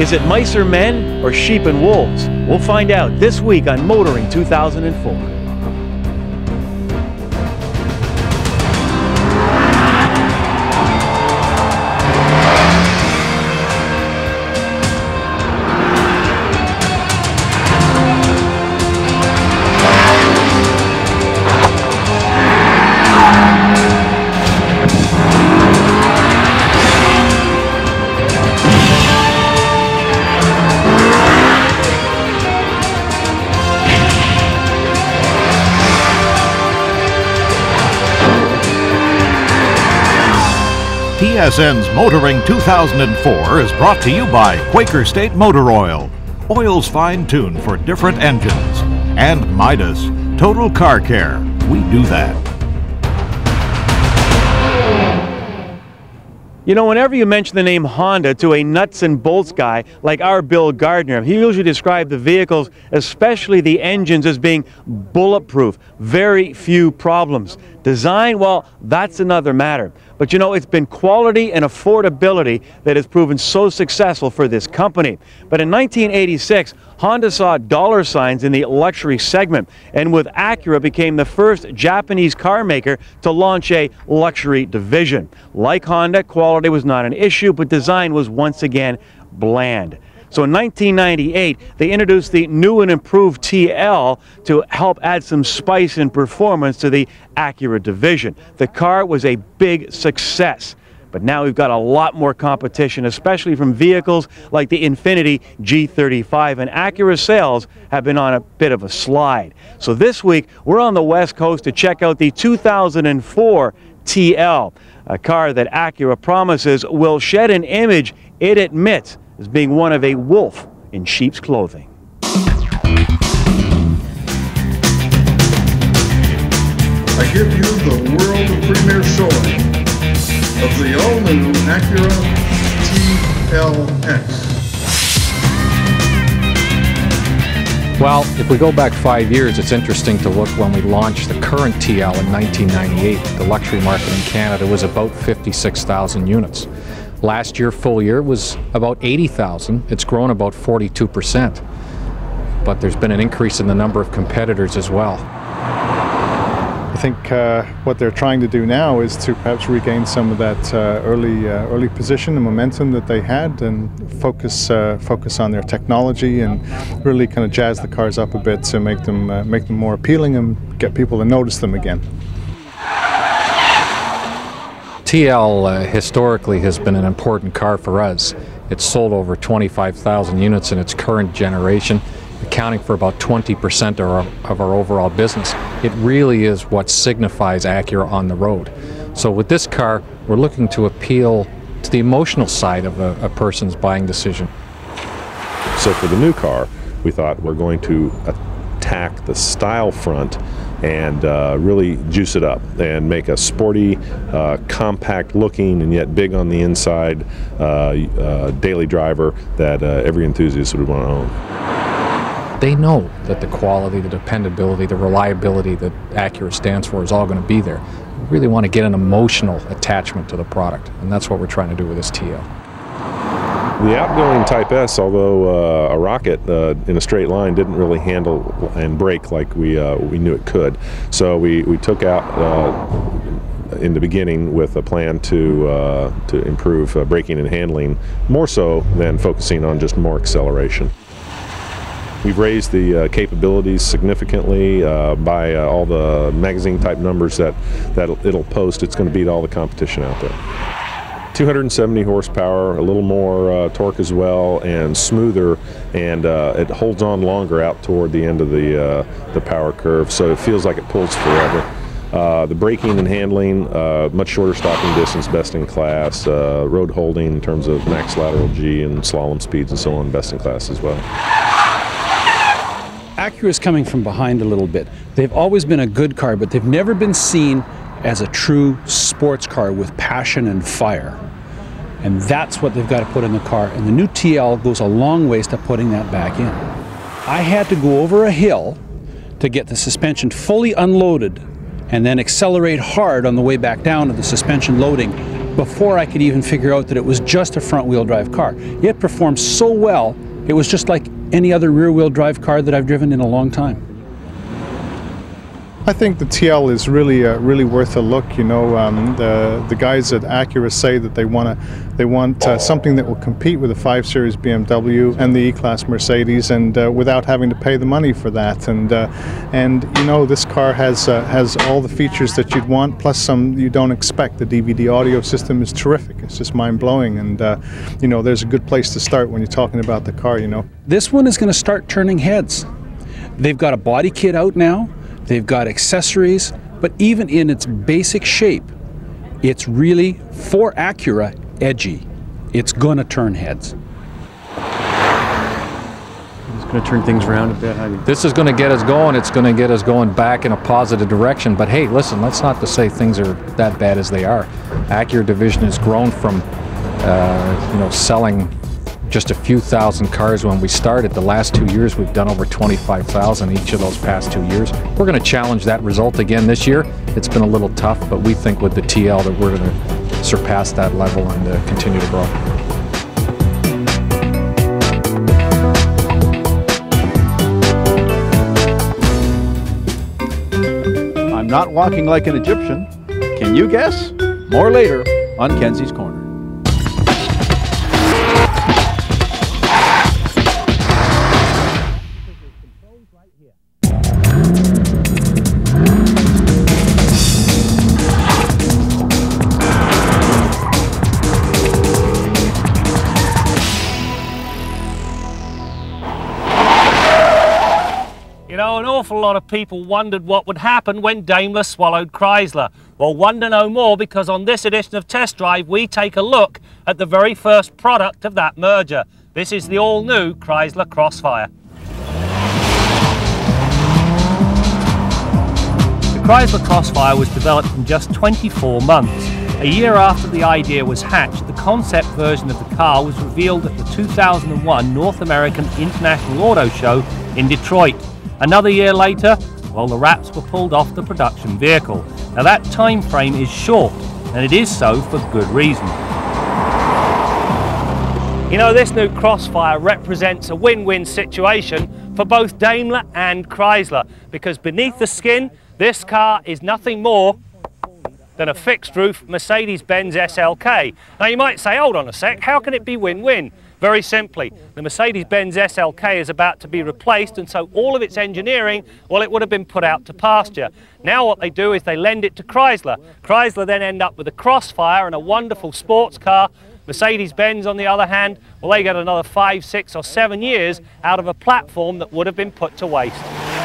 Is it mice or men or sheep and wolves? We'll find out this week on Motoring 2004. TSN's Motoring 2004 is brought to you by Quaker State Motor Oil. Oils fine tuned for different engines. And Midas, Total Car Care. We do that. You know, whenever you mention the name Honda to a nuts and bolts guy like our Bill Gardner, he usually describes the vehicles, especially the engines, as being bulletproof, very few problems. Design, well, that's another matter. But you know, it's been quality and affordability that has proven so successful for this company. But in 1986, Honda saw dollar signs in the luxury segment, and with Acura became the first Japanese car maker to launch a luxury division. Like Honda, quality was not an issue, but design was once again bland. So in 1998, they introduced the new and improved TL to help add some spice and performance to the Acura division. The car was a big success. But now we've got a lot more competition, especially from vehicles like the Infiniti G35, and Acura sales have been on a bit of a slide. So this week, we're on the West Coast to check out the 2004 TL, a car that Acura promises will shed an image it admits as being one of a wolf in sheep's clothing. I give you the world premiere showing of the all-new Acura TLX. Well, if we go back five years, it's interesting to look when we launched the current TL in 1998. The luxury market in Canada was about 56,000 units. Last year, full year, was about 80,000. It's grown about 42%. But there's been an increase in the number of competitors as well. I think uh, what they're trying to do now is to perhaps regain some of that uh, early uh, early position and momentum that they had, and focus uh, focus on their technology and really kind of jazz the cars up a bit to make them uh, make them more appealing and get people to notice them again. TL uh, historically has been an important car for us. It's sold over 25,000 units in its current generation, accounting for about 20% of our, of our overall business. It really is what signifies Acura on the road. So with this car, we're looking to appeal to the emotional side of a, a person's buying decision. So for the new car, we thought we're going to attack the style front and uh, really juice it up and make a sporty, uh, compact looking, and yet big on the inside uh, uh daily driver that uh, every enthusiast would want to own. They know that the quality, the dependability, the reliability that Acura stands for is all going to be there. We really want to get an emotional attachment to the product, and that's what we're trying to do with this TL. The outgoing Type S, although uh, a rocket uh, in a straight line, didn't really handle and brake like we uh, we knew it could. So we, we took out uh, in the beginning with a plan to uh, to improve uh, braking and handling more so than focusing on just more acceleration. We've raised the uh, capabilities significantly uh, by uh, all the magazine type numbers that, that it'll post. It's going to beat all the competition out there. 270 horsepower, a little more uh, torque as well, and smoother, and uh, it holds on longer out toward the end of the uh, the power curve, so it feels like it pulls forever. Uh, the braking and handling, uh, much shorter stopping distance, best in class. Uh, road holding in terms of max lateral G and slalom speeds and so on, best in class as well. Acura is coming from behind a little bit. They've always been a good car, but they've never been seen as a true sports car with passion and fire. And that's what they've got to put in the car. And the new TL goes a long ways to putting that back in. I had to go over a hill to get the suspension fully unloaded and then accelerate hard on the way back down to the suspension loading before I could even figure out that it was just a front wheel drive car. It performed so well, it was just like any other rear wheel drive car that I've driven in a long time. I think the TL is really uh, really worth a look. You know, um, the the guys at Acura say that they want to they want uh, something that will compete with the 5 Series BMW and the E-Class Mercedes, and uh, without having to pay the money for that. And uh, and you know, this car has uh, has all the features that you'd want, plus some you don't expect. The DVD audio system is terrific. It's just mind blowing, and uh, you know, there's a good place to start when you're talking about the car. You know, this one is going to start turning heads. They've got a body kit out now They've got accessories, but even in its basic shape, it's really, for Acura, edgy. It's going to turn heads. It's going to turn things around a bit. This is going to get us going. It's going to get us going back in a positive direction. But hey, listen, let's not to say things are that bad as they are. Acura division has grown from, uh, you know, selling just a few thousand cars when we started. The last two years, we've done over 25,000 each of those past two years. We're going to challenge that result again this year. It's been a little tough, but we think with the TL that we're going to surpass that level and uh, continue to grow. I'm not walking like an Egyptian. Can you guess? More later on Kenzie's Corner. Awful lot of people wondered what would happen when Daimler swallowed Chrysler. Well, wonder no more because on this edition of Test Drive, we take a look at the very first product of that merger. This is the all-new Chrysler Crossfire. The Chrysler Crossfire was developed in just 24 months. A year after the idea was hatched, the concept version of the car was revealed at the 2001 North American International Auto Show in Detroit. Another year later, well, the wraps were pulled off the production vehicle. Now that time frame is short, and it is so for good reason. You know, this new Crossfire represents a win-win situation for both Daimler and Chrysler, because beneath the skin, this car is nothing more than a fixed roof Mercedes-Benz SLK. Now you might say, hold on a sec, how can it be win-win? Very simply, the Mercedes-Benz SLK is about to be replaced and so all of its engineering, well, it would have been put out to pasture. Now what they do is they lend it to Chrysler. Chrysler then end up with a Crossfire and a wonderful sports car. Mercedes-Benz, on the other hand, well, they get another five, six or seven years out of a platform that would have been put to waste.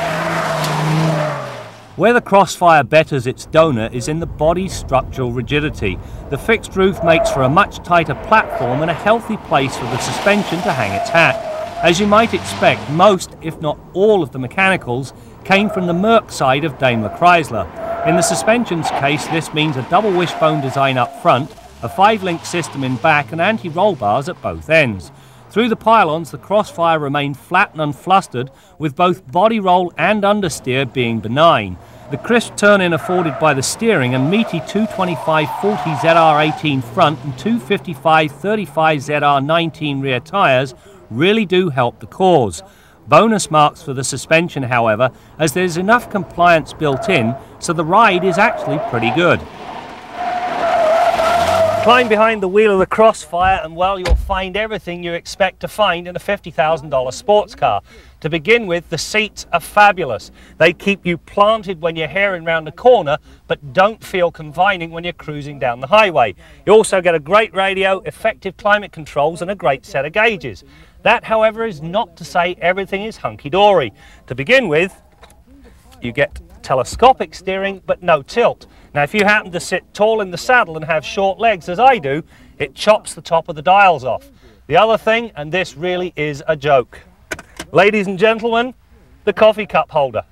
Where the Crossfire betters its donor is in the body's structural rigidity. The fixed roof makes for a much tighter platform and a healthy place for the suspension to hang its hat. As you might expect, most, if not all, of the mechanicals came from the Merc side of Daimler Chrysler. In the suspension's case, this means a double wishbone design up front, a five-link system in back and anti-roll bars at both ends. Through the pylons, the Crossfire remained flat and unflustered, with both body roll and understeer being benign. The crisp turn-in afforded by the steering and meaty 225-40 ZR18 front and 255-35 ZR19 rear tyres really do help the cause. Bonus marks for the suspension, however, as there's enough compliance built in, so the ride is actually pretty good. Climb behind the wheel of the Crossfire and well, you'll find everything you expect to find in a $50,000 sports car. To begin with, the seats are fabulous. They keep you planted when you're herring round the corner, but don't feel confining when you're cruising down the highway. You also get a great radio, effective climate controls and a great set of gauges. That, however, is not to say everything is hunky-dory. To begin with, you get telescopic steering, but no tilt. Now, if you happen to sit tall in the saddle and have short legs, as I do, it chops the top of the dials off. The other thing, and this really is a joke. Ladies and gentlemen, the coffee cup holder.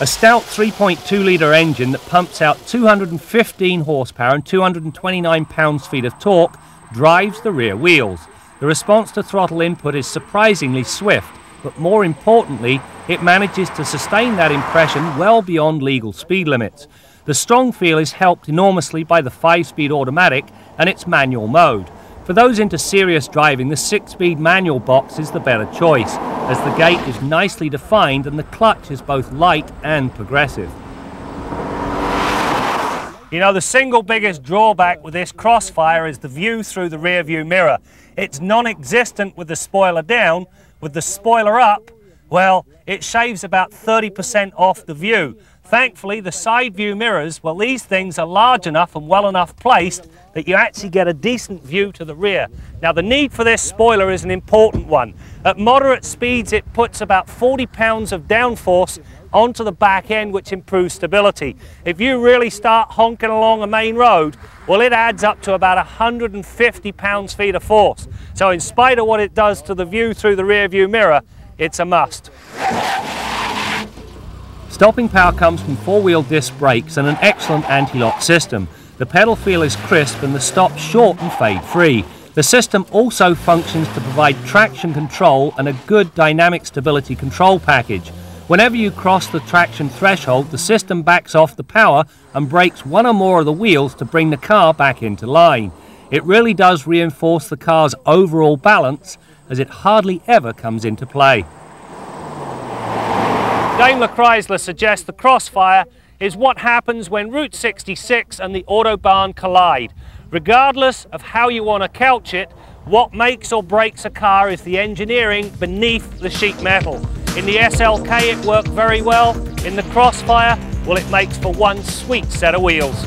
A stout 3.2 litre engine that pumps out 215 horsepower and 229 pounds-feet of torque drives the rear wheels. The response to throttle input is surprisingly swift, but more importantly, it manages to sustain that impression well beyond legal speed limits. The strong feel is helped enormously by the 5-speed automatic and its manual mode. For those into serious driving, the 6-speed manual box is the better choice, as the gate is nicely defined and the clutch is both light and progressive. You know, the single biggest drawback with this Crossfire is the view through the rear view mirror. It's non-existent with the spoiler down. With the spoiler up, well, it shaves about 30% off the view. Thankfully, the side view mirrors, well, these things are large enough and well enough placed that you actually get a decent view to the rear. Now, the need for this spoiler is an important one. At moderate speeds, it puts about 40 pounds of downforce onto the back end, which improves stability. If you really start honking along a main road, well, it adds up to about 150 pounds-feet of force. So in spite of what it does to the view through the rear view mirror, it's a must. Stopping power comes from four-wheel disc brakes and an excellent anti-lock system. The pedal feel is crisp and the stops short and fade-free. The system also functions to provide traction control and a good dynamic stability control package. Whenever you cross the traction threshold, the system backs off the power and brakes one or more of the wheels to bring the car back into line. It really does reinforce the car's overall balance as it hardly ever comes into play. Daimler Chrysler suggests the Crossfire is what happens when Route 66 and the Autobahn collide. Regardless of how you want to couch it, what makes or breaks a car is the engineering beneath the sheet metal. In the SLK it worked very well. In the Crossfire, well it makes for one sweet set of wheels.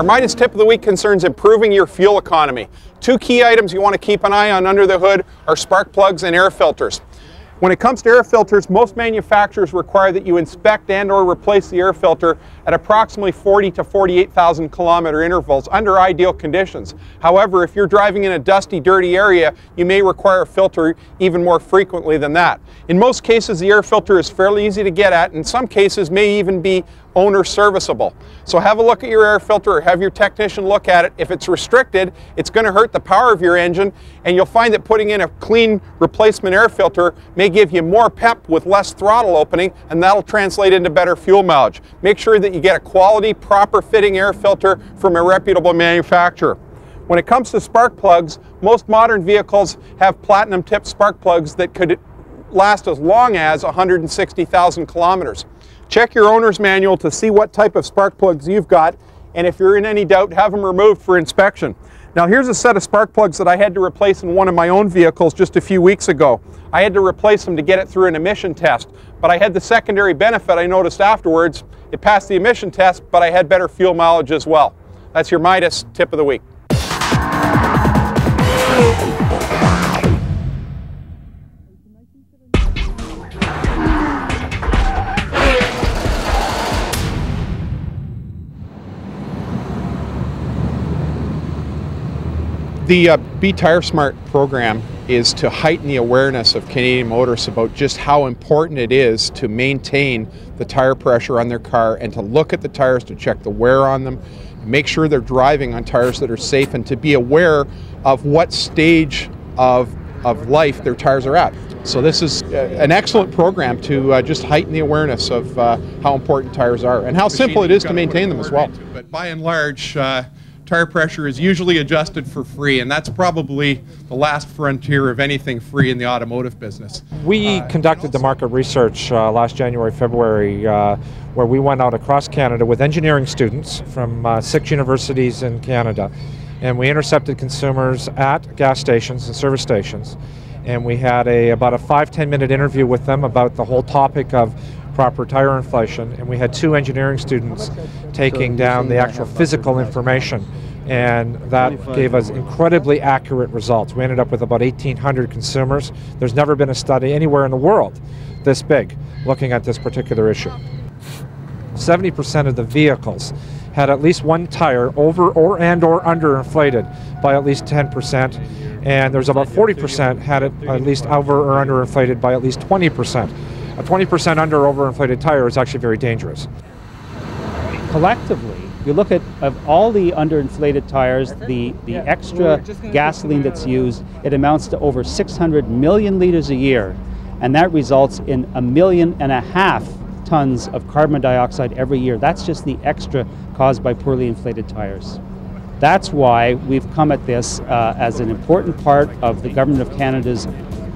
Our Midas tip of the week concerns improving your fuel economy. Two key items you want to keep an eye on under the hood are spark plugs and air filters. When it comes to air filters, most manufacturers require that you inspect and or replace the air filter at approximately 40 to 48,000 kilometer intervals under ideal conditions. However, if you're driving in a dusty, dirty area, you may require a filter even more frequently than that. In most cases, the air filter is fairly easy to get at. In some cases, may even be owner serviceable. So have a look at your air filter or have your technician look at it. If it's restricted, it's going to hurt the power of your engine and you'll find that putting in a clean replacement air filter may give you more pep with less throttle opening and that'll translate into better fuel mileage. Make sure that you get a quality, proper fitting air filter from a reputable manufacturer. When it comes to spark plugs, most modern vehicles have platinum tipped spark plugs that could last as long as 160,000 kilometers. Check your owner's manual to see what type of spark plugs you've got, and if you're in any doubt, have them removed for inspection. Now here's a set of spark plugs that I had to replace in one of my own vehicles just a few weeks ago. I had to replace them to get it through an emission test, but I had the secondary benefit I noticed afterwards. It passed the emission test, but I had better fuel mileage as well. That's your Midas tip of the week. The uh, Be Tire Smart program is to heighten the awareness of Canadian motorists about just how important it is to maintain the tire pressure on their car and to look at the tires to check the wear on them, make sure they're driving on tires that are safe, and to be aware of what stage of, of life their tires are at. So this is uh, an excellent program to uh, just heighten the awareness of uh, how important tires are and how simple it is to maintain them as well. But by and large, uh, tire pressure is usually adjusted for free, and that's probably the last frontier of anything free in the automotive business. We uh, conducted the market research uh, last January, February, uh, where we went out across Canada with engineering students from uh, six universities in Canada, and we intercepted consumers at gas stations and service stations, and we had a about a five ten minute interview with them about the whole topic of proper tire inflation, and we had two engineering students taking down the actual physical information, and that gave us incredibly accurate results. We ended up with about 1,800 consumers. There's never been a study anywhere in the world this big looking at this particular issue. 70% of the vehicles had at least one tire over or and or under inflated by at least 10%, and there's about 40% had it at least over or under inflated by at least 20%. A 20% under or overinflated tire is actually very dangerous. Collectively, you look at of all the underinflated tires, the, the extra gasoline that's used, it amounts to over 600 million liters a year, and that results in a million and a half tons of carbon dioxide every year. That's just the extra caused by poorly inflated tires. That's why we've come at this uh, as an important part of the Government of Canada's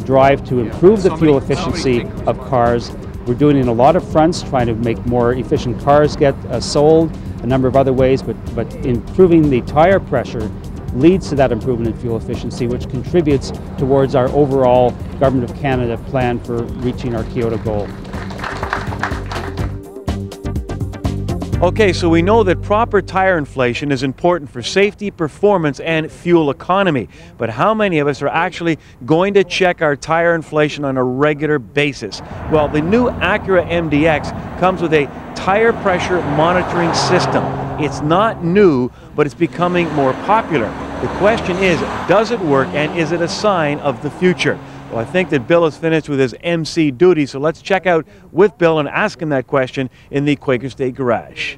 drive to improve the fuel efficiency of cars. We're doing it in a lot of fronts, trying to make more efficient cars get uh, sold, a number of other ways, but, but improving the tire pressure leads to that improvement in fuel efficiency, which contributes towards our overall Government of Canada plan for reaching our Kyoto goal. Okay, so we know that proper tire inflation is important for safety, performance, and fuel economy. But how many of us are actually going to check our tire inflation on a regular basis? Well, the new Acura MDX comes with a tire pressure monitoring system. It's not new, but it's becoming more popular. The question is, does it work and is it a sign of the future? Well, I think that Bill is finished with his MC duty, so let's check out with Bill and ask him that question in the Quaker State Garage.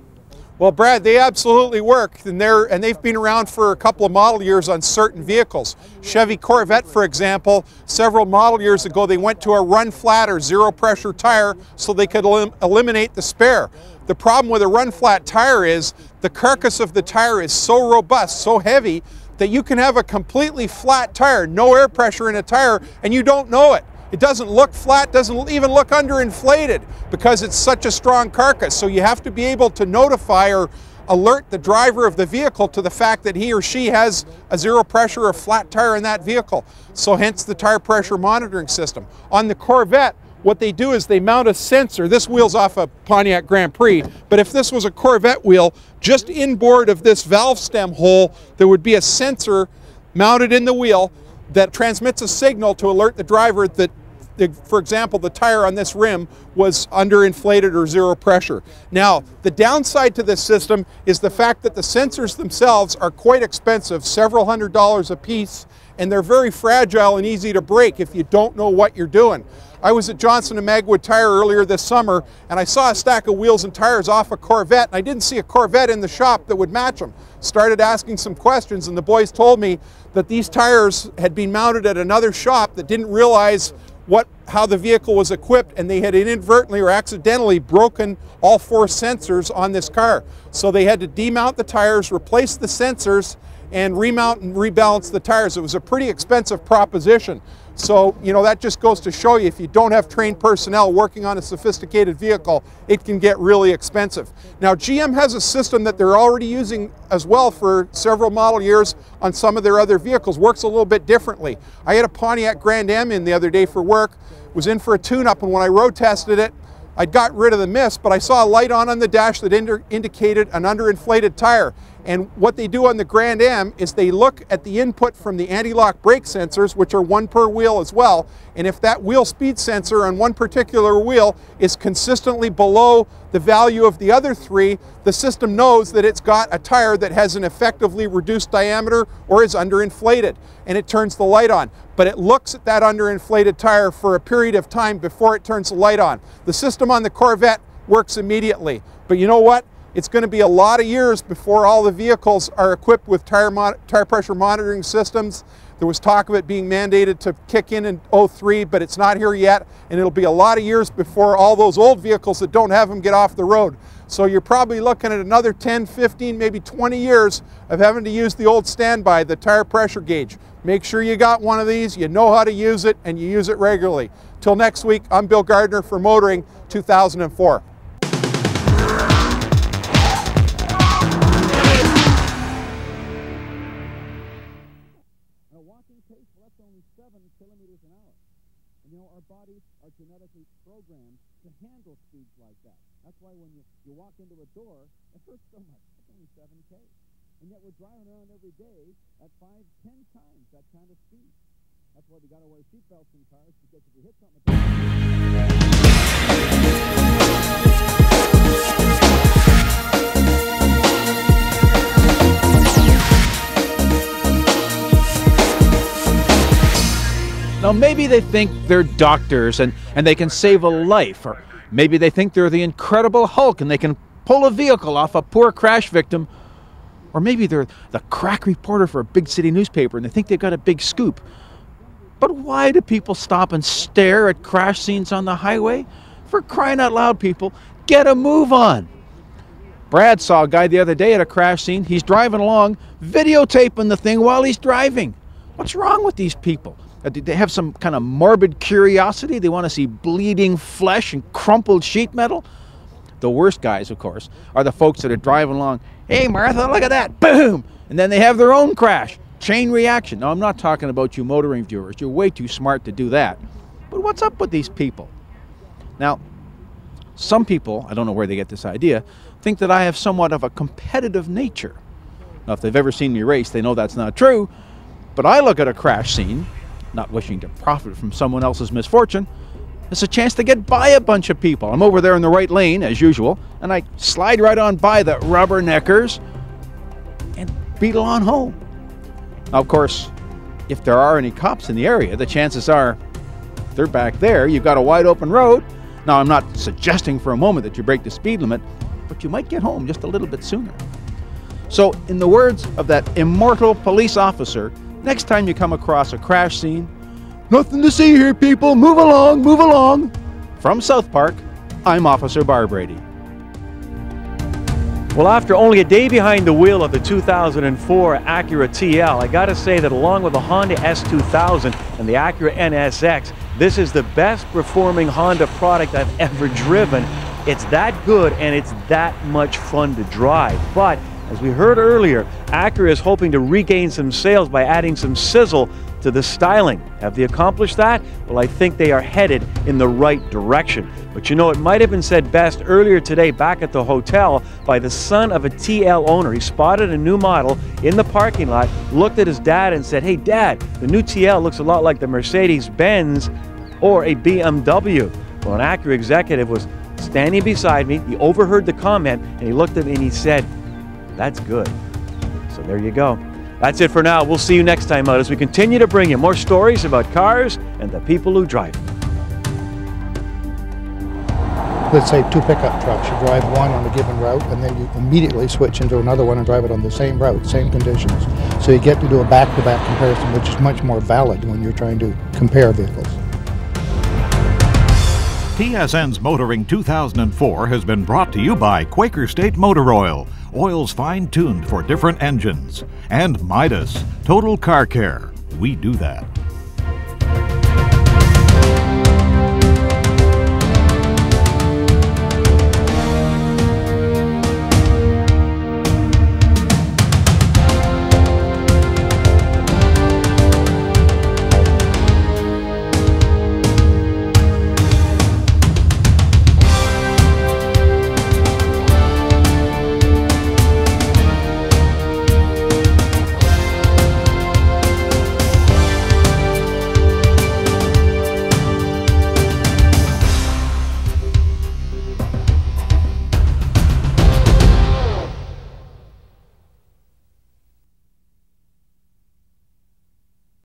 Well, Brad, they absolutely work, and they're and they've been around for a couple of model years on certain vehicles. Chevy Corvette, for example, several model years ago, they went to a run flat or zero pressure tire so they could elim eliminate the spare. The problem with a run flat tire is the carcass of the tire is so robust, so heavy that you can have a completely flat tire, no air pressure in a tire, and you don't know it. It doesn't look flat, doesn't even look underinflated because it's such a strong carcass. So you have to be able to notify or alert the driver of the vehicle to the fact that he or she has a zero pressure or flat tire in that vehicle. So hence the tire pressure monitoring system. On the Corvette, what they do is they mount a sensor. This wheel's off a Pontiac Grand Prix, but if this was a Corvette wheel, just inboard of this valve stem hole, there would be a sensor mounted in the wheel that transmits a signal to alert the driver that for example, the tire on this rim was underinflated or zero pressure. Now, the downside to this system is the fact that the sensors themselves are quite expensive, several hundred dollars a piece, and they're very fragile and easy to break if you don't know what you're doing. I was at Johnson and Magwood Tire earlier this summer and I saw a stack of wheels and tires off a Corvette and I didn't see a Corvette in the shop that would match them. Started asking some questions and the boys told me that these tires had been mounted at another shop that didn't realize what how the vehicle was equipped and they had inadvertently or accidentally broken all four sensors on this car. So they had to demount the tires, replace the sensors and remount and rebalance the tires. It was a pretty expensive proposition. So, you know, that just goes to show you if you don't have trained personnel working on a sophisticated vehicle, it can get really expensive. Now, GM has a system that they're already using as well for several model years on some of their other vehicles. Works a little bit differently. I had a Pontiac Grand Am in the other day for work, was in for a tune-up, and when I road tested it, I'd got rid of the mist, but I saw a light on on the dash that indicated an underinflated tire. And what they do on the Grand Am is they look at the input from the anti-lock brake sensors, which are one per wheel as well. And if that wheel speed sensor on one particular wheel is consistently below the value of the other three, the system knows that it's got a tire that has an effectively reduced diameter or is underinflated, and it turns the light on. But it looks at that underinflated tire for a period of time before it turns the light on. The system on the Corvette works immediately. But you know what? It's going to be a lot of years before all the vehicles are equipped with tire, tire pressure monitoring systems. There was talk of it being mandated to kick in in 03, but it's not here yet, and it'll be a lot of years before all those old vehicles that don't have them get off the road. So you're probably looking at another 10, 15, maybe 20 years of having to use the old standby, the tire pressure gauge. Make sure you got one of these, you know how to use it, and you use it regularly. Till next week, I'm Bill Gardner for Motoring 2004. You walk into a door, it hurts so much. It's only 7K. And yet we're driving around every day at 5, 10 times that kind of speed. That's why we got to wear seatbelts in cars, because if we hit something... Now, maybe they think they're doctors and, and they can save a life or, maybe they think they're the Incredible Hulk and they can pull a vehicle off a poor crash victim, or maybe they're the crack reporter for a big city newspaper and they think they've got a big scoop. But why do people stop and stare at crash scenes on the highway? For crying out loud, people, get a move on. Brad saw a guy the other day at a crash scene. He's driving along, videotaping the thing while he's driving. What's wrong with these people? Uh, they have some kind of morbid curiosity? They want to see bleeding flesh and crumpled sheet metal? The worst guys, of course, are the folks that are driving along. Hey, Martha, look at that! Boom! And then they have their own crash. Chain reaction. Now, I'm not talking about you motoring viewers. You're way too smart to do that. But what's up with these people? Now, some people, I don't know where they get this idea, think that I have somewhat of a competitive nature. Now, if they've ever seen me race, they know that's not true. But I look at a crash scene, not wishing to profit from someone else's misfortune, it's a chance to get by a bunch of people. I'm over there in the right lane, as usual, and I slide right on by the rubberneckers and beetle on home. Now, of course, if there are any cops in the area, the chances are they're back there. You've got a wide open road. Now, I'm not suggesting for a moment that you break the speed limit, but you might get home just a little bit sooner. So, in the words of that immortal police officer, next time you come across a crash scene, nothing to see here, people, move along, move along. From South Park, I'm Officer Barbrady. Well, after only a day behind the wheel of the 2004 Acura TL, I gotta say that along with the Honda S2000 and the Acura NSX, this is the best performing Honda product I've ever driven. It's that good and it's that much fun to drive. But as we heard earlier, Acura is hoping to regain some sales by adding some sizzle to the styling. Have they accomplished that? Well, I think they are headed in the right direction. But you know, it might have been said best earlier today back at the hotel by the son of a TL owner. He spotted a new model in the parking lot, looked at his dad and said, Hey, dad, the new TL looks a lot like the Mercedes Benz or a BMW. Well, an Acura executive was standing beside me. He overheard the comment and he looked at me and he said, that's good. So there you go. That's it for now. We'll see you next time out as we continue to bring you more stories about cars and the people who drive them. Let's say two pickup trucks. You drive one on a given route and then you immediately switch into another one and drive it on the same route, same conditions. So you get to do a back-to-back -back comparison, which is much more valid when you're trying to compare vehicles. TSN's Motoring 2004 has been brought to you by Quaker State Motor Oil oils fine tuned for different engines, and Midas, Total Car Care. We do that.